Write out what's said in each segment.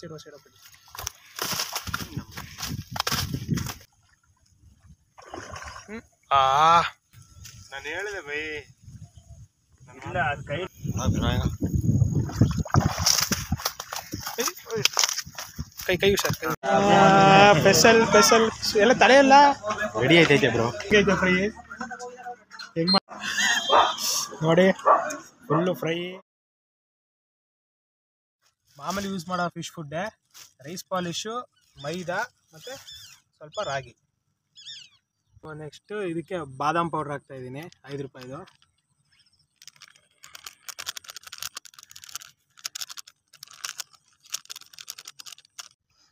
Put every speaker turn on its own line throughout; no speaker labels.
Side side ಆ.
ನಾನು ಹೇಳಿದೆ ಬೈ.
ಇಲ್ಲ ಕೈ
ಕೈ ಕೈ ಹುಷಾರ್ ಸ್ಪೆಷಲ್ ಸ್ಪೆಷಲ್ ಎಲ್ಲ ತಡೆಯಲ್ಲ ಎಲ್ಲ?
ರೆಡಿ ಐತೈತೆ ಬ್ರೋ
ಐತೆ ಫ್ರೈ. ಹೆಂಗ್ ನೋಡಿ ಫುಲ್ಲು ಫ್ರೈ. ಮಾಮೂಲಿ ಯೂಸ್ ಮಾಡೋ ಫಿಶ್ ಫುಡ್ಡೇ ರೈಸ್ ಪಾಲಿಶು ಮೈದಾ ಮತ್ತು ಸ್ವಲ್ಪ ರಾಗಿ. ನೆಕ್ಸ್ಟು ಇದಕ್ಕೆ ಬಾದಾಮ್ ಪೌಡ್ರ್ ಹಾಕ್ತಾ ಇದ್ದೀನಿ, ಐದು ರೂಪಾಯಿದು.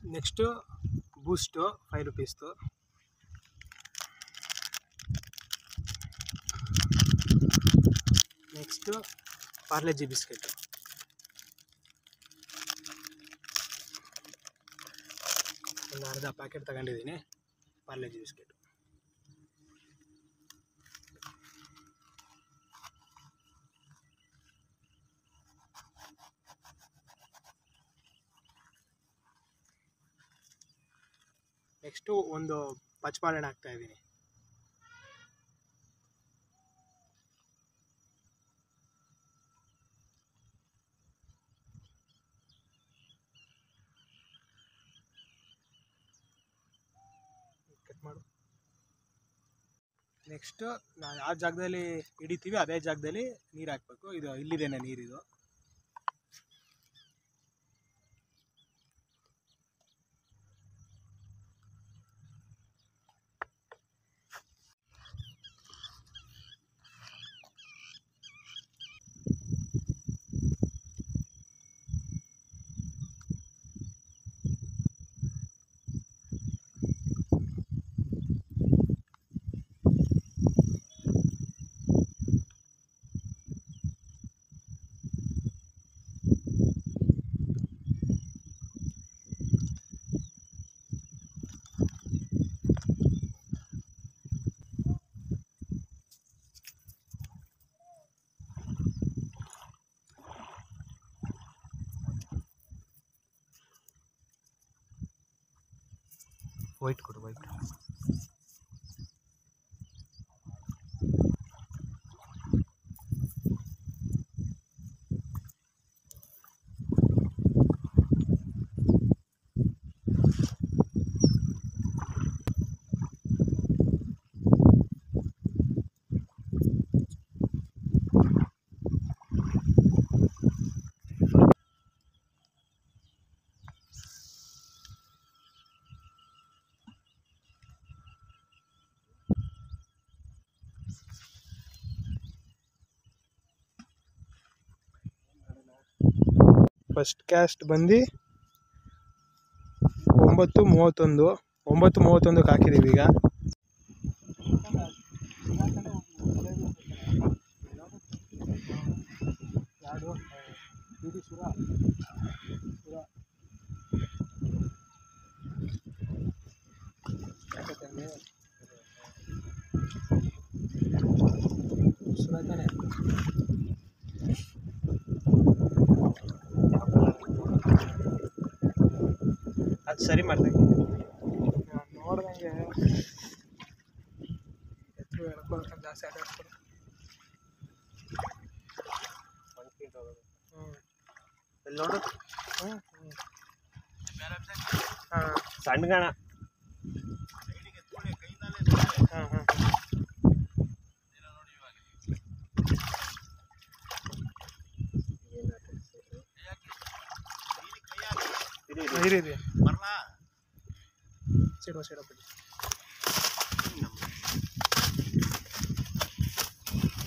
ನೆಕ್ಸ್ಟು ಬೂಸ್ಟು ಫೈವ್ ರುಪೀಸ್ದು ನೆಕ್ಸ್ಟು ಪಾರ್ಲೆಜಿ ಬಿಸ್ಕೆಟು ಒಂದು ಅರ್ಧ ಪ್ಯಾಕೆಟ್ ತಗೊಂಡಿದ್ದೀನಿ. ಪಾರ್ಲೆಜಿ ಬಿಸ್ಕೆಟ್ ನೆಕ್ಸ್ಟು ಒಂದು ಪಚ್ಪಾಳೆಣ್ಣೆ ಹಾಕ್ತಾ ಕಟ್ ಮಾಡು. ನೆಕ್ಸ್ಟು ನಾವು ಯಾವ ಜಾಗದಲ್ಲಿ ಹಿಡಿತೀವಿ ಅದೇ ಜಾಗದಲ್ಲಿ ನೀರು ಹಾಕ್ಬೇಕು. ಇದು ಇಲ್ಲಿದೇನೆ ನೀರಿದು.
ஒயிட் கொடு ஒயிட்
ಫಸ್ಟ್ ಕ್ಯಾಸ್ಟ್ ಬಂದು ಒಂಬತ್ತು ಮೂವತ್ತೊಂದು ಒಂಬತ್ತು ಮೂವತ್ತೊಂದಕ್ಕೆ ಹಾಕಿದ್ದೀವಿ ಈಗ. ಸುರ ಸರಿ
ಮಾಡ್ದೆ
ನಾನ್ ನೋಡ್ದಂಗೆ ಎತ್ತು ಎಳ್ಕೊಳ್ಕೊಂಡು ಜಾಸ್ತಿ ಆಟ ಆಡ್ತಾರೆ ಹ್ಞೂ
ಇಲ್ಲಿ ನೋಡು
ಹ್ಞೂ ಹ್ಞೂ ಹಾಂ
ಸಣ್ಣ ಗಣ
ಹಾಂ ಹಾಂ ಇರಿ ಇರಿ ಸಿಡುವ ಸೈಡ್ ಬಿಡಿ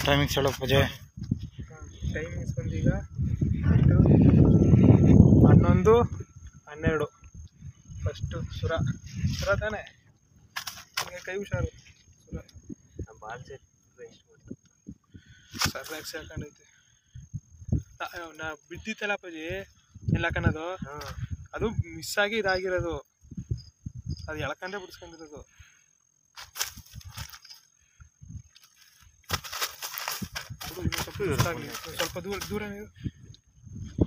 ಟೈಮಿಂಗ್ಸ್ ಹೇಳೋ ಪೂಜೆ.
ಟೈಮಿಂಗ್ಸ್ ಬಂದೀಗ ಹನ್ನೊಂದು ಹನ್ನೆರಡು. ಫಸ್ಟು ಸುರ. ಸುರ ತಾನೇ? ನಿಮಗೆ ಕೈ ಹುಷಾರು. ಸುರ.
ಬಾಲ್ ಸೆಟ್
ಸರ್ರಾಗಿ ಸೇರ್ಕೊಂಡೈತೆ ನಾ ಬಿದ್ದಿತ್ತಲ್ಲ ಅಪ್ಪಾಜಿ ಎಲ್ಲ ಕಣದು?
ಹಾಂ.
ಅದು ಮಿಸ್ ಆಗಿ ಇದಾಗಿರೋದು. ಅದು ಎಳ್ಕೊಂಡೆ ಬಿಡಿಸ್ಕೊಂಡಿರೋದು. ಬಿಡು, ಸ್ವಲ್ಪ ದೂರ ದೂರ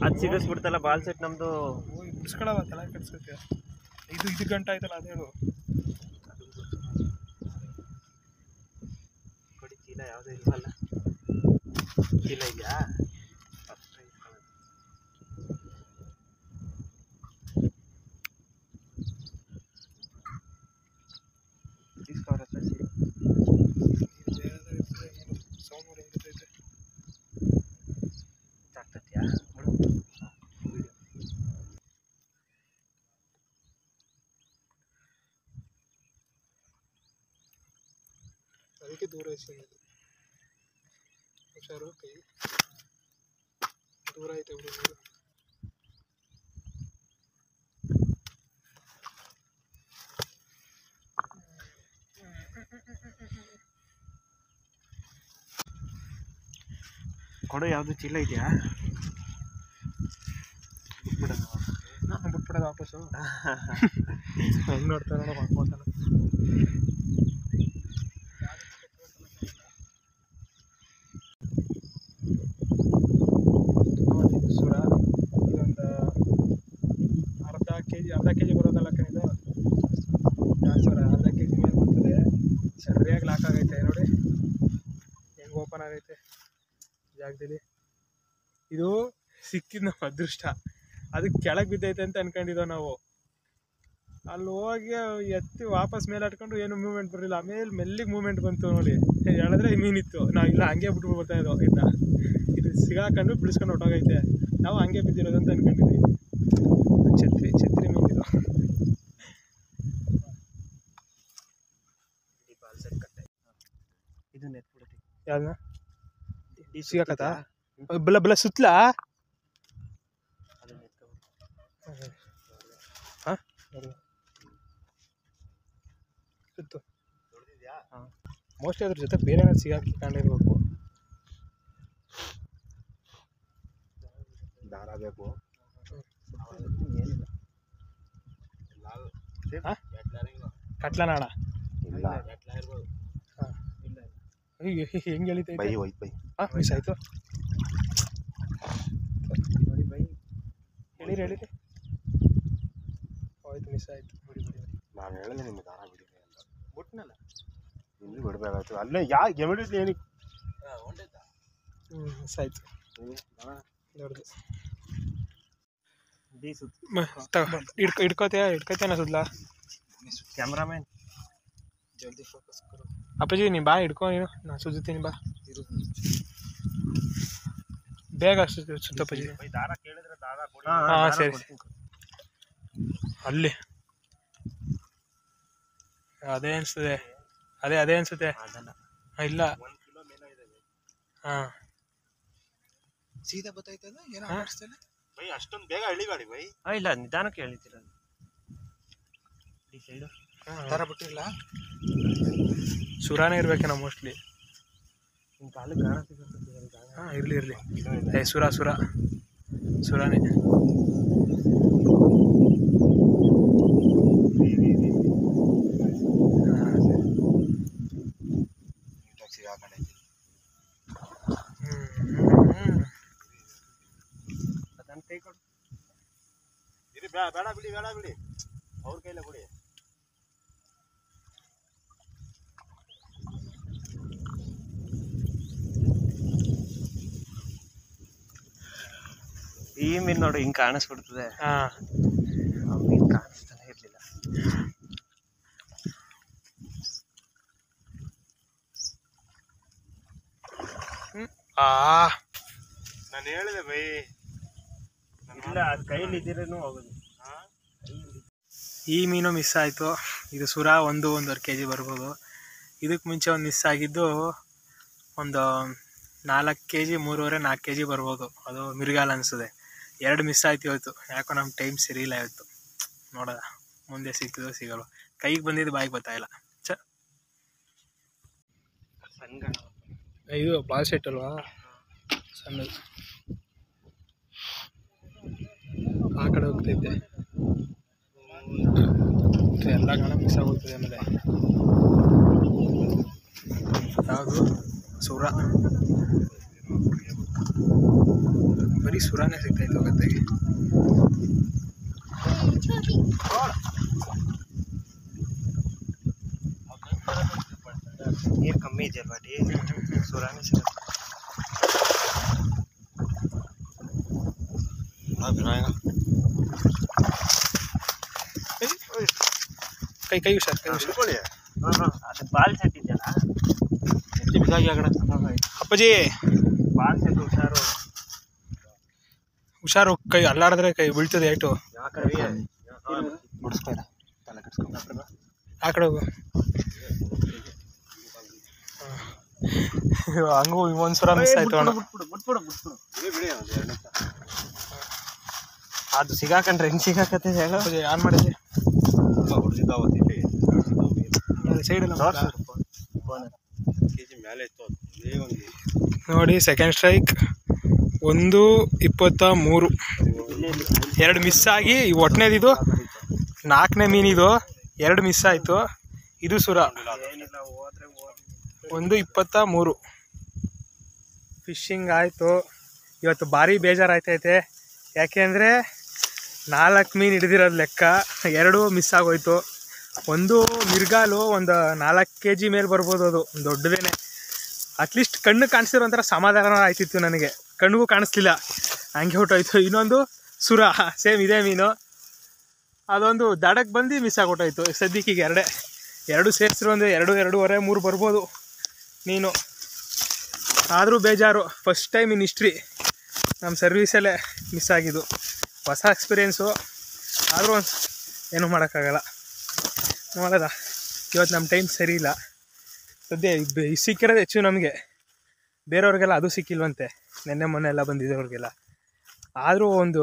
ಅದು ಸಿಗಿಸ್ಬಿಡ್ತಲ್ಲ ಬಾಲ್ ಸೆಟ್ ನಮ್ದು.
ಹೋಗಿ ಬಿಡಿಸ್ಕೊಳವ ತಲೆ ಇದು ಇದು ಗಂಟೆ ಆಯ್ತಲ್ಲ ಅದೇ ಹೇಳು.
ಕೊಡಿ ಚೀಲ ಯಾವುದೇ ಇಲ್ವಲ್ಲ? ಚೀಲ ಇದೆಯಾ ಇಸ್ಕೊವ್ರ ಹತ್ರ ಚೀಲ.
ಸೌಂಡ್ ನೋಡಿ ಹೆಂಗಿರ್ತೈತೆ
ಆಗ್ತತ್ಯಾ ನೋಡು
ಕೈ ದೂರ ಐತೆ ಬಿಡಿ ನೀರು
ಕೊಡು ಯಾವುದು ಚೀಲ ಇದೆಯಾ?
ಬಿಟ್ಬಿಡೋದು ವಾಪಸ್ಸು. ಹೆಂಗೆ ನೋಡ್ತಾನೆ ನೋಡೋ ಹಾಕ್ಬೋತಾನೆ ಸುರ ಇದೊಂದು ಅರ್ಧ ಕೆ ಜಿ ಬರೋದಲ್ಲ ಕಣಿದು ಸರ, ಅರ್ಧ ಕೆ ಜಿ ಮೇಲೆ ಬರ್ತದೆ. ಸರಿಯಾಗಿ ಲಾಕ್ ಆಗೈತೆ, ನೋಡಿ. ಹೆಂಗೆ ಓಪನ್ ಆಗೈತೆ? ಜಾಗದಲ್ಲಿ. ಇದು ಸಿಕ್ಕಿದ ನಮ್ಮ ಅದೃಷ್ಟ. ಅದಕ್ಕೆ ಕೆಳಗೆ ಬಿದ್ದೈತೆ ಅಂತ ಅನ್ಕೊಂಡಿದ್ದೋ ನಾವು. ಅಲ್ಲಿ ಹೋಗಿ ಎತ್ತಿ ವಾಪಸ್ ಮೇಲೆ ಹಟ್ಕೊಂಡು ಏನು ಮೂವ್ಮೆಂಟ್ ಬರಲಿಲ್ಲ. ಆಮೇಲೆ ಮೆಲ್ಲಿಗೆ ಮೂವ್ಮೆಂಟ್ ಬಂತು ನೋಡಿ. ಹೇಳಿದ್ರೆ ಮೀನಿತ್ತು ನಾವು ಇಲ್ಲ, ಹಂಗೆ ಬಿಟ್ಬಿಟ್ಟು ಬರ್ತಾ ಇದ್ದೋ ಇದನ್ನ ಇದು ಸಿಗಾಕೊಂಡು ಬಿಡಿಸ್ಕೊಂಡು ಹೊಟ್ಟೋಗೈತೆ ನಾವು ಹಂಗೆ ಬಿದ್ದಿರೋದು ಅಂತ ಅನ್ಕೊಂಡಿದ್ವಿ ಛತ್ರಿ ಛತ್ರಿ ಮೀನಿದು
ಈ ಬಾಲ್ ಸೆಟ್ ಕಟ್ಟೆ ಇದು ನೆತ್ಬಿಡುತ್ತೆ
ಯಾವ್ದನ್ನ ಸಿಗಾಕತ್ತ? ಬಲ ಬಲ ಸುತ್ತಲಾ ಹಾಂ? ಸುತ್ತು.
ಹಾಂ.
ಮೋಸ್ಟ್ಲಿ ಅದ್ರ ಜೊತೆ ಬೇರೆ ಏನಾದ್ರು ಸಿಗಾಕಿಕೊಂಡಿರ್ಬೇಕು
ದಾರ ಬೇಕು.
ಹಾ? ಕಟ್ಲನಾಡ
ಇಲ್ಲ
ಹಾಂ ಅಯ್ಯೋ ಹೆಂಗೆ ಎಳಿತೈತೆ?
ಬೈ ಹೋಯ್ತು ಬೈ.
ಹಾಂ ಮಿಸ್ ಆಯಿತು.
ನೋಡಿ ಬೈ.
ಹೇಳಿರಿ ಹೇಳಿರಿ ಹೋಯ್ತು ಮಿಸ್ ಆಯಿತು. ಬಿಡಿ ಬಿಡಿ
ನಾನು ಹೇಳಿದೆ ನಿಮಗೆ ದಾರ ಬಿಡಿ ಅಂತ. ಬಿಟ್ನಲ್ಲ ಇಲ್ಲಿ ಬಿಡಬೇಕಾಯ್ತು. ಅಲ್ಲೇ ಯಾ ಎಮಿಡಿಯೇಟ್ಲಿ ಏನಕ್ಕೆ
ಹ್ಞೂ ಮಿಸ್ ಆಯಿತು. ನೋಡಿದೆ. ಹಿಡ್ಕೊ ಹಿಡ್ಕೋತೀಯ? ಹಿಡ್ಕೋತೇನ ಸುದ್ಲ
ಕ್ಯಾಮ್ರಾಮನ್.
ಜಲ್ದಿ ಫೋಕಸ್ ಕರೋ.
ಅಪ್ಪಾಜಿ ನೀನು ಬಾ ಹಿಡ್ಕೊ ನೀನು. ನಾನು ಸುತ್ತೀನಿ ಬಾ. ಬೇಗ ಸುತ್ತ ಸುತ್ತಪ್ಪಾಜಿ
ಹಾಂ ಕೇಳಿದ್ರೆ ದಾರ ಕೊಡಿ
ಹಾ, ಸರಿ. ಅಲ್ಲಿ. ಅದೇ ಅನಿಸ್ತದೆ ಅದೇ ಅದೇ ಅನ್ಸುತ್ತೆ. ಇಲ್ಲ. ಹಾಂ.
ಸೀದಾ ಏನೋ?
ಬೈ ಅಷ್ಟೊಂದು ಬೇಗ ಬೈ. ಇಲ್ಲ ನಿಧಾನಕ್ಕೆ ಹೇಳಿದ್ದೀರ ಈ ಸೈಡು
ತರ ಬಿಟ್ಟಿಲ್ಲ
ಸುರಾನೇ ಇರ್ಬೇಕೇನೋ ಮೋಸ್ಟ್ಲಿ
ನಿಮ್ಮ ಕಾಲಿಗೆ ಗಾಣ ಸಿಗುತ್ತೆ
ಹಾಂ ಇರಲಿ ಇರಲಿ ಏ ಸುರ ಸುರ ಸುರಾನೇ
ಅದನ್ನ ಕೈ ಕೊಡು ಇರಿ ಬೇಡ ಬೇಡ ಬಿಡಿ ಬೇಡ ಬಿಡಿ ಅವ್ರ ಕೈಲೇ ಬಿಡಿ ಈ ಮೀನ್ ನೋಡು ಹಿಂಗ್ ಕಾಣಿಸ್ಬಿಡ್ತದೆ.
ಹಾ.
ಮೀನ್ ಕಾಣಿಸ್ತಾನೆ ಇರ್ಲಿಲ್ಲ.
ಆ.
ನಾನು ಹೇಳಿದೆ ಬೈ. ಇಲ್ಲ ಕೈಲಿ ಇದ್ದೀರೇನು ಹೋಗೋದು
ಈ ಮೀನು ಮಿಸ್ ಆಯಿತು. ಇದು ಸುರ ಒಂದು ಒಂದೂವರೆ ಕೆ ಜಿ ಬರ್ಬೋದು. ಇದಕ್ಕೆ ಮುಂಚೆ ಒಂದು ಮಿಸ್ ಆಗಿದ್ದು ಒಂದು ನಾಲ್ಕು ಕೆ ಜಿ ಮೂರುವರೆ ನಾಲ್ಕು ಕೆ ಜಿ ಬರ್ಬೋದು. ಅದು ಮಿರ್ಗಾಲ್ ಅನಿಸ್ತದೆ ಎರಡು ಮಿಸ್ ಆಯ್ತು ಇವತ್ತು. ಯಾಕೋ ನಮ್ಮ ಟೈಮ್ ಸರಿಯಿಲ್ಲ ಇವತ್ತು. ನೋಡೋದ ಮುಂದೆ ಸಿಕ್ಕಿದ್ರು ಸಿಗಲ್ವ. ಕೈಗೆ ಬಂದಿದ್ದು ಬಾಯಿಗೆ ಗೊತ್ತಾಯಿಲ್ಲ ಚ ಇದು ಬಾಲ್ ಸೆಟ್ ಅಲ್ವಾ? ಸಣ್ಣ ಆ ಕಡೆ ಹೋಗ್ತೈತೆ. ಎಲ್ಲ ಗಣ ಮಿಸ್ ಆಗೋಗ್ತದೆ ಆಮೇಲೆ. ಯಾವುದು? ಸುರ. ಬರೀ ಸುರಾನೇ ಸಿಗ್ತಾಯಿತ್ತು ಗದ್ದೆಗೆ
ನೀರು ಕಮ್ಮಿ ಇದೆಯಲ್ಲ ಬಾಟಿ ಸುರಾನೇ ಸಿಗುತ್ತೆ
ಕೈ ಕೈ ಹುಷಾರ್ ಕೈ ಹುಷಾರ್
ಅದು ಬಾಲ್ ಸೆಟ್ ಇದೆಯಲ್ಲ
ಅಪ್ಪಾಜಿ
ಬಾಲ್ ಸೆಟ್ ಹುಷಾರು
ಹುಷಾರು ಕೈ ಅಲ್ಲಾಡಿದ್ರೆ ಕೈ ಬೀಳ್ತದೆ ಏಟು. ಆ ಕಡೆ ಹೋಗು. ಹಂಗೂ ಒಂದು ಮಿಸ್ ಆಯ್ತು ಅಣ್ಣ
ಅದು ಸಿಗಾಕಂಡ್ರೆ ಹೆಂಗ್ ಸಿಗಾಕತ್ತೆ ಹೇಳ
ಆನ್ ಮಾಡಿದ್ದೆ ನೋಡಿ ಸೆಕೆಂಡ್ ಸ್ಟ್ರೈಕ್ ಒಂದು ಇಪ್ಪತ್ತ ಮೂರು. ಎರಡು ಮಿಸ್ ಆಗಿ ಒಟ್ಟನೇದಿದು ನಾಲ್ಕನೇ ಮೀನಿದು, ಎರಡು ಮಿಸ್ ಆಯಿತು. ಇದು ಸುರ. ಒಂದು ಇಪ್ಪತ್ತ ಮೂರು. ಫಿಶಿಂಗ್ ಆಯಿತು. ಇವತ್ತು ಭಾರಿ ಬೇಜಾರಾಯ್ತೈತೆ. ಯಾಕೆಂದರೆ ನಾಲ್ಕು ಮೀನು ಹಿಡಿದಿರೋದು ಲೆಕ್ಕ, ಎರಡು ಮಿಸ್ ಆಗೋಯ್ತು. ಒಂದು ಮಿರ್ಗಾಲು ಒಂದು ನಾಲ್ಕು ಕೆ ಜಿ ಮೇಲೆ ಬರ್ಬೋದು ಅದು, ದೊಡ್ಡದೇನೆ. ಅಟ್ಲೀಸ್ಟ್ ಕಣ್ಣು ಕಾಣಿಸಿರೋ ಒಂಥರ ಸಮಾಧಾನ ಆಯ್ತಿತ್ತು ನನಗೆ. ಕಣ್ಣಿಗೂ ಕಾಣಿಸ್ಲಿಲ್ಲ. ಹಂಗೆ ಹೊಟ್ಟೋಯ್ತು ಇನ್ನೊಂದು ಸುರ, ಸೇಮ್ ಇದೇ ಮೀನು. ಅದೊಂದು ದಡಕ್ಕೆ ಬಂದು ಮಿಸ್ ಆಗೋಟೋಯ್ತು. ಸದ್ಯಕ್ಕೆ ಎರಡೇ, ಎರಡು ಸೇರಿಸ್ರು ಅಂದರೆ ಎರಡು, ಎರಡೂವರೆ, ಮೂರು ಬರ್ಬೋದು ಮೀನು. ಆದರೂ ಬೇಜಾರು. ಫಸ್ಟ್ ಟೈಮ್ ಇನ್ ಹಿಸ್ಟ್ರಿ ನಮ್ಮ ಸರ್ವಿಸಲ್ಲೇ ಮಿಸ್ ಆಗಿದ್ದು. ಹೊಸ ಎಕ್ಸ್ಪೀರಿಯೆನ್ಸು ಆದರೂ ಒಂದು ಏನೂ ಮಾಡೋಕ್ಕಾಗಲ್ಲ. ನೋಡೋದ? ಇವತ್ತು ನಮ್ಮ ಟೈಮ್ ಸರಿ ಇಲ್ಲ. ಸದ್ಯ ಸಿಕ್ಕಿರೋದು ಹೆಚ್ಚು ನಮಗೆ. ಬೇರೆಯವ್ರಿಗೆಲ್ಲ ಅದು ಸಿಕ್ಕಿಲ್ವಂತೆ. ನೆನ್ನೆ ಮೊನ್ನೆ ಎಲ್ಲ ಬಂದಿದೆ ಅವ್ರಿಗೆಲ್ಲ. ಆದರೂ ಒಂದು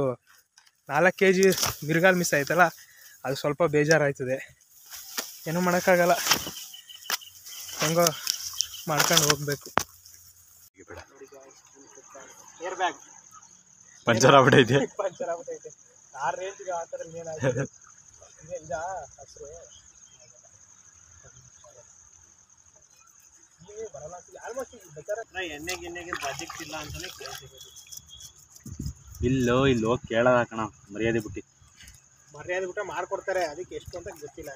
ನಾಲ್ಕು ಕೆ ಜಿ ಮಿರ್ಗಾಲ್ ಮಿಸ್ ಆಯ್ತಲ್ಲ ಅದು ಸ್ವಲ್ಪ ಬೇಜಾರಾಯ್ತದೆ. ಏನೂ ಮಾಡೋಕ್ಕಾಗಲ್ಲ. ಹೆಂಗೋ ಮಾಡ್ಕೊಂಡು ಹೋಗಬೇಕು. ಏರ್ ಬ್ಯಾಗ್
ಪಂಚರ್ ಆಗ್ಬಿಟ್ಟೈತೆ.
ಪಂಚರ್ ಆಗ್ಬಿಟ್ಟೈತೆ. ಆ ರೇಂಜ್ಗೆ ಆ ಥರ ಏನಾಗಿದೆ
ಎಣ್ಣೆ ಗಿಣ್ಣೆಗೆ ಬಜೆಟ್ ಇಲ್ಲ ಅಂತಾನೆ ಕೇಳ್ತಿರೋದು
ಇಲ್ಲೋ ಇಲ್ಲೋ ಕೇಳದ ಕಣ ಮರ್ಯಾದೆ ಬಿಟ್ಟು.
ಮರ್ಯಾದೆ ಬಿಟ್ಟ ಮಾಡ್ಕೊಡ್ತಾರೆ ಅದಕ್ಕೆ ಎಷ್ಟು ಅಂತ ಗೊತ್ತಿಲ್ಲ.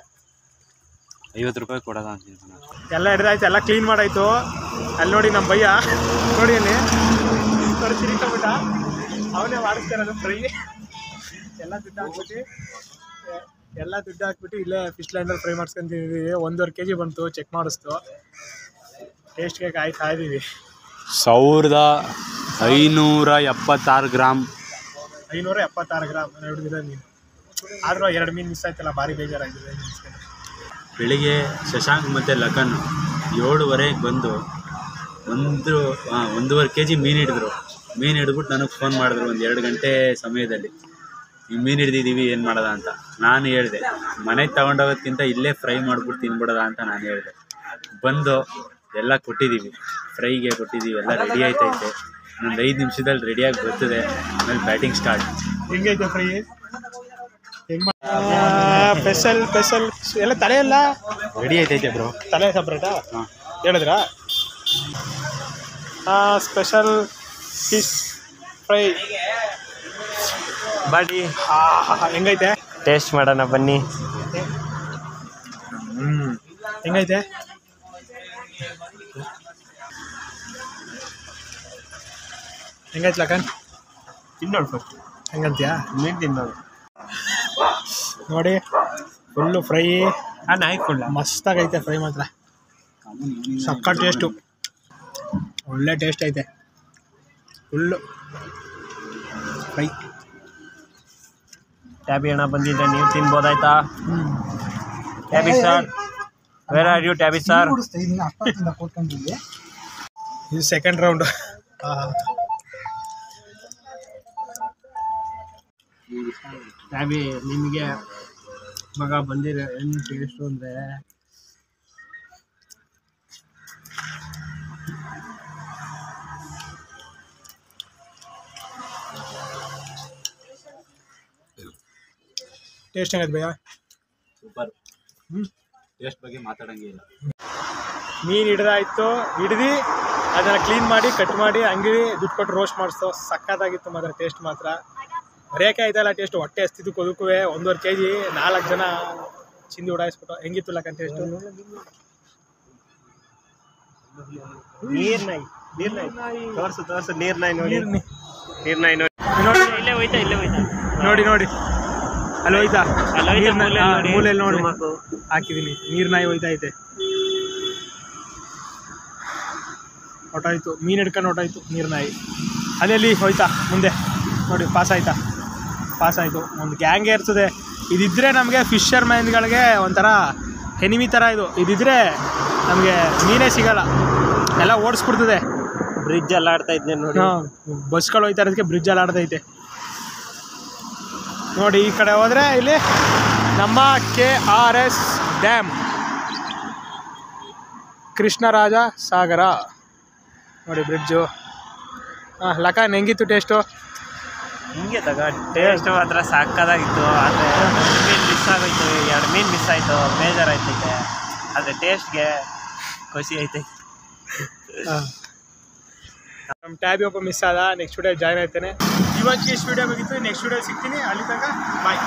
ಐವತ್ತು ರೂಪಾಯಿ ಕೊಡೋದ ಅಂತೀನಿ ಕಣ.
ಎಲ್ಲ ಹಿಡಿದಾಯ್ತು ಎಲ್ಲ ಕ್ಲೀನ್ ಮಾಡಾಯ್ತು. ಅಲ್ಲಿ ನೋಡಿ ನಮ್ಮ ಭಯ್ಯ. ನೋಡಿ ಅಲ್ಲಿ. ನೋಡಿ ತಿರುಗಿಬಿಟ್ಟ ಅವನೇ ಮಾಡಿಸ್ತಾರದು ಫ್ರೈ ಎಲ್ಲ ದುಡ್ಡು ಹಾಕ್ಬಿಟ್ಟು ಎಲ್ಲ ದುಡ್ಡು ಹಾಕ್ಬಿಟ್ಟು ಇಲ್ಲೇ ಫಿಶ್ ಲ್ಯಾಂಡರ್ ಫ್ರೈ ಮಾಡಿಸ್ಕೊಂತಿದ್ದೀವಿ ಒಂದೂವರೆ ಕೆ ಜಿ ಬಂತು ಚೆಕ್ ಮಾಡಿಸ್ತು. ಟೇಸ್ಟ್ಗೆ ಕಾಯ್ತಾ ಇದ್ದೀವಿ.
ಸಾವಿರದ ಐನೂರ ಎಪ್ಪತ್ತಾರು ಗ್ರಾಮ್
ಐನೂರ ಎಪ್ಪತ್ತಾರು ಗ್ರಾಮ್ ಹಿಡಿದಿರೋ ಮೀನು. ಆದರೂ ಎರಡು ಮೀನು ಮಿಸ್ ಆಯ್ತಲ್ಲ ಭಾರಿ ಬೇಜಾರಾಗಿದೆ.
ಬೆಳಿಗ್ಗೆ ಶಶಾಂಕ್ ಮತ್ತು ಲಖನ್ ಏಳುವರೆಗೆ ಬಂದು ಒಂದು ಒಂದೂವರೆ ಕೆ ಜಿ ಮೀನು ಹಿಡಿದ್ರು. ಮೀನು ಹಿಡಿದ್ಬಿಟ್ಟು ನನಗೆ ಫೋನ್ ಮಾಡಿದ್ರು ಒಂದು ಎರಡು ಗಂಟೆ ಸಮಯದಲ್ಲಿ. ಈ ಮೀನು ಹಿಡ್ದಿದ್ದೀವಿ ಏನು ಮಾಡೋದ ಅಂತ? ನಾನು ಹೇಳಿದೆ. ಮನೆಗೆ ತಗೊಂಡೋಗೋದ್ಕಿಂತ ಇಲ್ಲೇ ಫ್ರೈ ಮಾಡ್ಬಿಟ್ಟು ತಿನ್ಬಿಡೋದ ಅಂತ ನಾನು ಹೇಳಿದೆ. ಬಂದು ಎಲ್ಲ ಕೊಟ್ಟಿದ್ದೀವಿ. ಫ್ರೈಗೆ ಕೊಟ್ಟಿದ್ದೀವಿ ಎಲ್ಲ ರೆಡಿ ಆಯ್ತೈತೆ. ಒಂದು ಐದು ನಿಮಿಷದಲ್ಲಿ ರೆಡಿಯಾಗಿ ಬರ್ತದೆ. ಆಮೇಲೆ ಬ್ಯಾಟಿಂಗ್ ಸ್ಟಾರ್ಟ್
ಹೆಂಗೈತೆ ಫ್ರೈ? ಸ್ಪೆಷಲ್ ಸ್ಪೆಷಲ್ ಎಲ್ಲ ತಲೆ ಎಲ್ಲ?
ರೆಡಿ ಆಯ್ತೈತೆ ಬ್ರೋ
ತಲೆ ಸಪ್ರೇಟಾ
ಹಾಂ.
ಹೇಳಿದ್ರಾ? Special fish fry
body.
ಹೆಂಗೈತೆ?
ಟೇಸ್ಟ್ ಮಾಡೋಣ ಬನ್ನಿ.
ಹೆಂಗೈತೆ? ಹೆಂಗೈತೆ ಲಕನ್
ತಿನ್ನೋಣ ಫಸ್ಟ್
ಹೆಂಗಂತ್ಯಾ?
ನೀನು ತಿನ್ನೋಣ.
ನೋಡಿ ಫುಲ್ಲು ಫ್ರೈ
ನಾನು ಮಸ್ತಾಗ್
ಮಸ್ತಾಗೈತೆ ಫ್ರೈ ಮಾತ್ರ. ಸಕ್ಕ ಟೇಸ್ಟು ಒಳ್ಳೆ ಟೇಸ್ಟ್ ಐತೆ. ಫುಲ್ಲು ಫ್ರೈ
ಟ್ಯಾಬಿ ಅಣ್ಣ ಬಂದಿದ್ದೆ ನೀವು ತಿನ್ಬೋದಾಯ್ತಾ? ಟ್ಯಾಬಿ ಸರ್ ವೇರ್ ಆರ್ ಯು ಟ್ಯಾಬಿ ಸರ್
ಇದು ಸೆಕೆಂಡ್ ರೌಂಡು
ಟ್ಯಾಬಿ ನಿಮಗೆ ಮಗ ಬಂದಿರೋ ಏನು ಟೇಸ್ಟು ಅಂದರೆ
ಟೇಸ್ಟ್ ಹೆಂಗೈತೆ ಭಯ್ಯ?
ಸೂಪರ್ ಟೇಸ್ಟ್ ಬಗ್ಗೆ ಮಾತಾಡಂಗೆ ಇಲ್ಲ.
ಮೀನು ಹಿಡ್ದಾಯ್ತು ಹಿಡ್ದು ಅದನ್ನು ಕ್ಲೀನ್ ಮಾಡಿ ಕಟ್ ಮಾಡಿ ಅಂಗಡಿ ದುಡ್ಡು ಕೊಟ್ಟು ರೋಸ್ಟ್ ಮಾಡಿಸೋ ಸಖತ್ತಾಗಿತ್ತು ಮಾತ್ರ ಟೇಸ್ಟ್ ಮಾತ್ರ. ರೇಖೆ ಆಯ್ತಲ್ಲ ಟೇಸ್ಟ್ ಹೊಟ್ಟೆ ಹಸ್ತಿದ್ದು ಕೊದುಕುವೆ ಒಂದೂವರೆ ಕೆ ಜಿ ನಾಲ್ಕು ಜನ ಚಿಂದಿ ಉಡಾಯಿಸ್ಬಿಟ್ಟು ಹೆಂಗಿತ್ತು ಲಕ್ಕ ಟೇಸ್ಟು
ನೀರ್ ನಾಯಿ ನೀರ್ ನಾಯಿ ತೋರ್ಸು ತೋರ್ಸು ನೀರ್ ನಾಯಿ ನೋಡಿ.
ನೀರ್ ನೀ-
ನಾಯಿ ನೋಡಿ.
ನೋಡಿ.
ಇಲ್ಲೇ ಹೋಯ್ತಾ ಇಲ್ಲೇ ಹೋಯ್ತಾ?
ನೋಡಿ ನೋಡಿ. ಅಲ್ಲಿ ಹೋಯ್ತಾ?
ಮೂಲೆಯಲ್ಲಿ ನೋಡಿ.
ಹಾಕಿದೀನಿ. ನೀರ್ ನಾಯಿ ಹೋಯ್ತಾ ಐತೆ ಹೊಟ್ಟಾಯ್ತು ಮೀನ್ ಹಿಡ್ಕೊಂಡು ಹೊಟ್ಟಾಯ್ತು ನೀರ್ ನಾಯಿ ಅಲ್ಲಿ ಹೋಯ್ತಾ ಮುಂದೆ. ನೋಡಿ ಪಾಸ್ ಆಯ್ತಾ? ಪಾಸ್ ಆಯಿತು ಒಂದು ಗ್ಯಾಂಗೇ ಇರ್ತದೆ ಇದಿದ್ದರೆ ನಮಗೆ ಫಿಶರ್ ಮ್ಯಾನ್ಗಳಿಗೆ ಒಂಥರ ಎನಿಮಿ ಥರ ಇದು. ಇದಿದ್ರೆ ನಮಗೆ ಮೀನೇ ಸಿಗಲ್ಲ. ಎಲ್ಲ ಓಡಿಸ್ಬಿಡ್ತದೆ.
ಬ್ರಿಡ್ಜ್ ಎಲ್ಲ ಆಡ್ತಾ ಇದ್ದೆ ನೋಡಿ.
ಬಸ್ಗಳು ಹೋಯ್ತಾ ಇರೋದಕ್ಕೆ ಬ್ರಿಡ್ಜ್ ಎಲ್ಲ ಆಡ್ತೈತೆ ನೋಡಿ ಈ ಕಡೆ ಹೋದರೆ ಇಲ್ಲಿ ನಮ್ಮ K R S dam. Krishnaraja Sagara. ನೋಡಿ ಬ್ರಿಡ್ಜು ಹಾಂ ಲಕಾನ್ ಹೆಂಗಿತ್ತು ಟೇಸ್ಟು
ಹಿಂಗೆ ತಗ ಟೇಸ್ಟ್ ಮಾತ್ರ ಸಾಕಾಗಿತ್ತು ಆದರೆ ಮೀನು ಮಿಸ್ ಆಗೋಯ್ತು. ಎರಡು ಮೀನು ಮಿಸ್ ಆಯಿತು. ಬೇಜಾರಾಯ್ತೈತೆ ಆದರೆ ಟೇಸ್ಟ್ಗೆ ಖುಷಿ ಐತೆ.
ನಮ್ಮ ಟ್ಯಾಬ್ ಒಬ್ಬ ಮಿಸ್ ಆದ. ನೆಕ್ಸ್ಟ್ ವಿಡಿಯೋ ಜಾಯ್ನ್ ಆಯ್ತೇನೆ ಇವತ್ತಿಗೆ ಇಷ್ಟು ವಿಡಿಯೋ ಬೇಕಿತ್ತು ನೆಕ್ಸ್ಟ್ ವಿಡಿಯೋ ಸಿಗ್ತೀನಿ ಅಲ್ಲಿ ತನಕ ಬಾಯ್